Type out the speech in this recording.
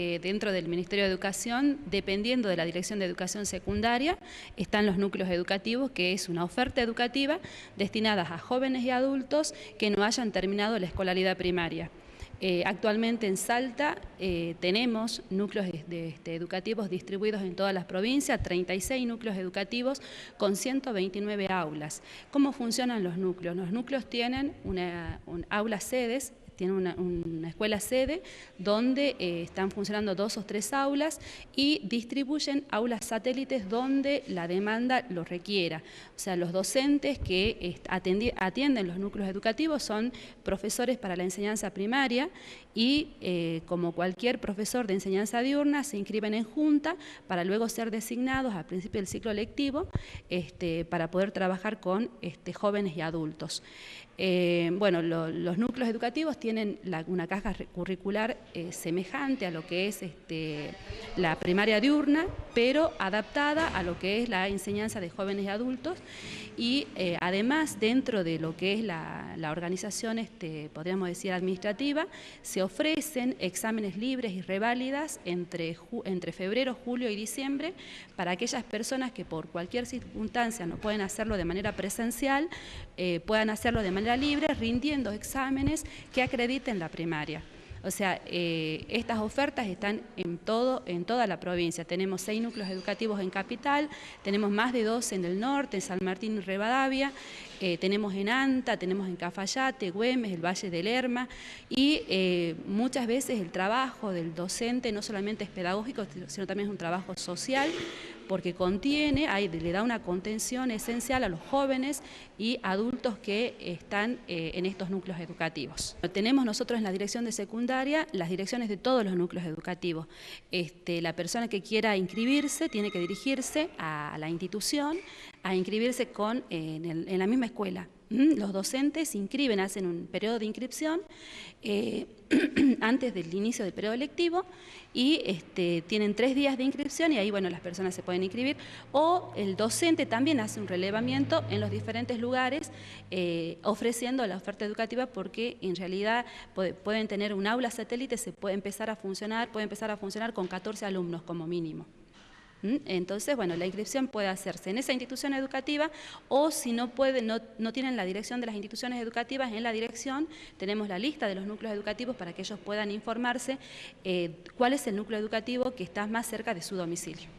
Eh, dentro del Ministerio de Educación, dependiendo de la Dirección de Educación Secundaria, están los núcleos educativos, que es una oferta educativa destinada a jóvenes y adultos que no hayan terminado la escolaridad primaria. Eh, actualmente en Salta eh, tenemos núcleos este, educativos distribuidos en todas las provincias, 36 núcleos educativos con 129 aulas. ¿Cómo funcionan los núcleos? Los núcleos tienen una, un, aulas sedes tiene una, escuela sede donde eh, están funcionando dos o tres aulas y distribuyen aulas satélites donde la demanda lo requiera. O sea, los docentes que atienden los núcleos educativos son profesores para la enseñanza primaria y eh, como cualquier profesor de enseñanza diurna se inscriben en junta para luego ser designados al principio del ciclo lectivo este, para poder trabajar con este, jóvenes y adultos. Eh, bueno, los núcleos educativos tienen una caja curricular eh, semejante a lo que es este, la primaria diurna, pero adaptada a lo que es la enseñanza de jóvenes y adultos. Y eh, además dentro de lo que es la, organización, este, podríamos decir, administrativa, se ofrecen exámenes libres y reválidas entre, febrero, julio y diciembre para aquellas personas que por cualquier circunstancia no pueden hacerlo de manera presencial, puedan hacerlo de manera libre rindiendo exámenes que acrediten la primaria. O sea, eh, estas ofertas están en, todo, en toda la provincia. Tenemos seis núcleos educativos en Capital, tenemos más de dos en el norte, en San Martín y Rivadavia, eh, tenemos en Anta, tenemos en Cafayate, Güemes, el Valle del Lerma, y eh, muchas veces el trabajo del docente no solamente es pedagógico, sino también es un trabajo social, porque contiene, le da una contención esencial a los jóvenes y adultos que están eh, en estos núcleos educativos. Tenemos nosotros en la dirección de secundaria las direcciones de todos los núcleos educativos. Este, la persona que quiera inscribirse tiene que dirigirse a la institución a inscribirse con, en la misma escuela. Los docentes inscriben, hacen un periodo de inscripción eh, antes del inicio del periodo lectivo y este, tienen tres días de inscripción y ahí bueno, las personas se pueden inscribir. O el docente también hace un relevamiento en los diferentes lugares eh, ofreciendo la oferta educativa porque en realidad pueden tener un aula satélite, se puede empezar a funcionar, puede empezar a funcionar con 14 alumnos como mínimo. Entonces, bueno, la inscripción puede hacerse en esa institución educativa o si no, puede, no, tienen la dirección de las instituciones educativas, en la dirección tenemos la lista de los núcleos educativos para que ellos puedan informarse eh, cuál es el núcleo educativo que está más cerca de su domicilio.